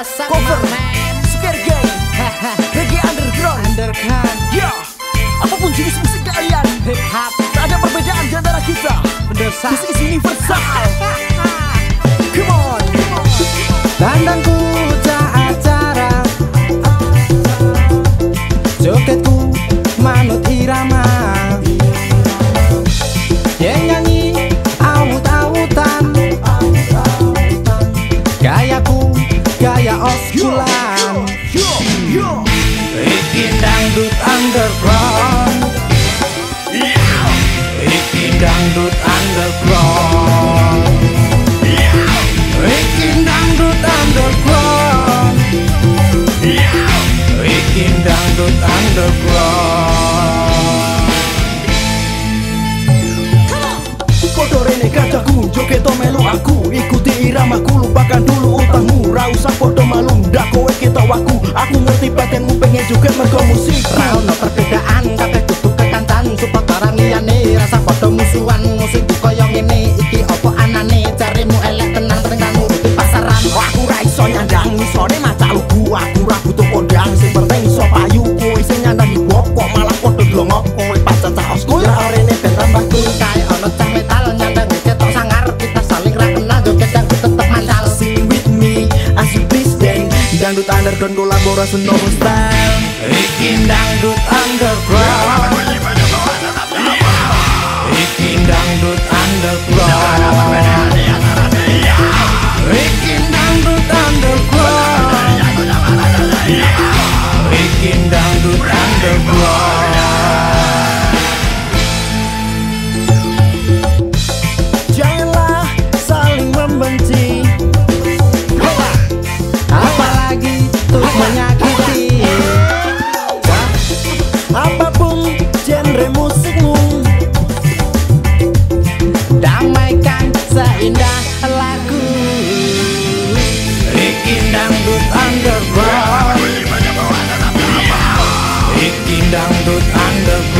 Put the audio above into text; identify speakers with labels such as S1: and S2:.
S1: What's up,
S2: Cover.
S1: my man?
S2: Scare Gang Reggae Underground.
S1: Underground.
S2: Ya. Apa pun jenis musik kalian.
S1: Hip hop.
S2: Tak ada perbedaan di antara kita. This is universal Yo
S1: Iki dangdut underground Iki dangdut underground Iki dangdut underground Iki dangdut underground
S2: Podo rene kadaku Joget melu aku. Ikuti iramaku Lupakan dulu utangmu Ra usah podo malu Ndak kowe kita waku. Aku ngerti bagianmu pengen juga mergo musik.
S1: Rauno perbedaan kabeh kudu kekancan supaya rasa padha musuhan. Musik
S2: Dangdut underground kolaborasi no style
S1: dangdut underground menyakiti. Wah, apa
S2: pun genre musikmu
S1: Damaikan seindah lagu. Rikin Dangdut Underground. Rikin Dangdut Underground.